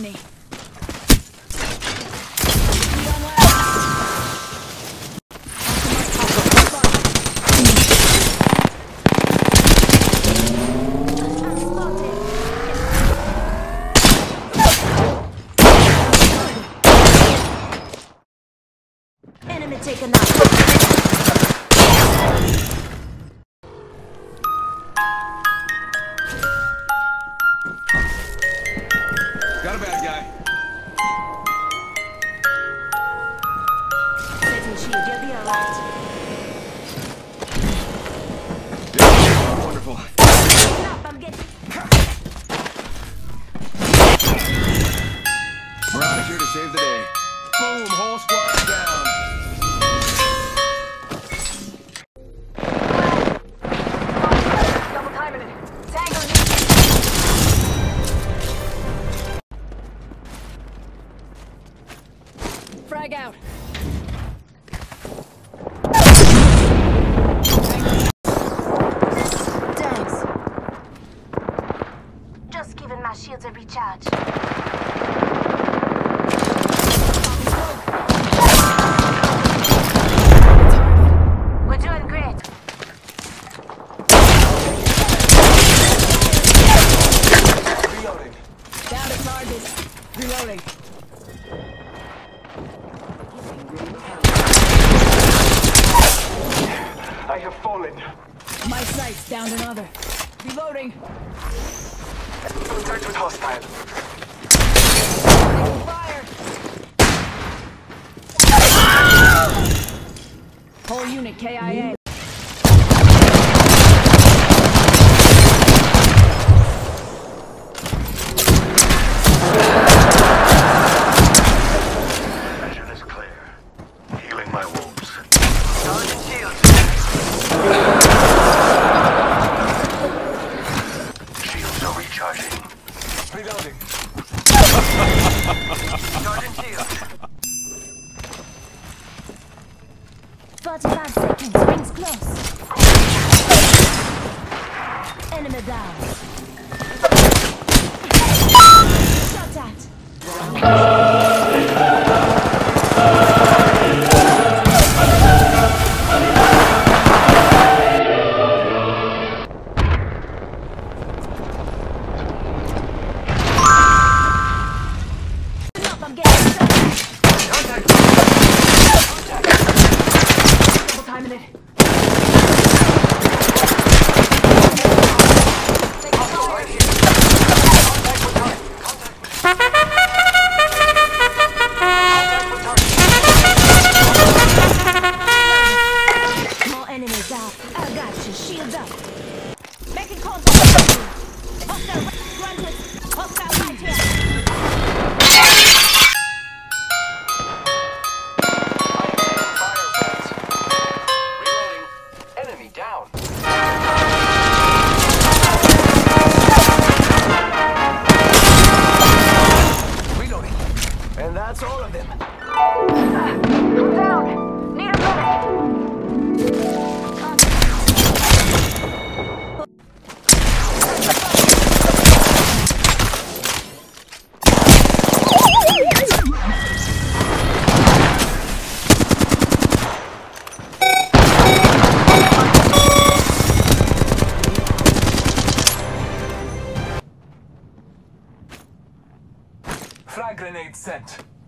chimney. Enemy taken out. Setting shield, you'll here to save the day. Boom, whole squad down. Frag out. Thanks. Just giving my shields a recharge. We're doing great. Reloading. Down to target. Reloading. I have. My sights down another. Reloading. Contact with hostile. Fire. Whole unit KIA. Enemy down. Making contact. Hostile right granted. Hostile right. Grenade sent.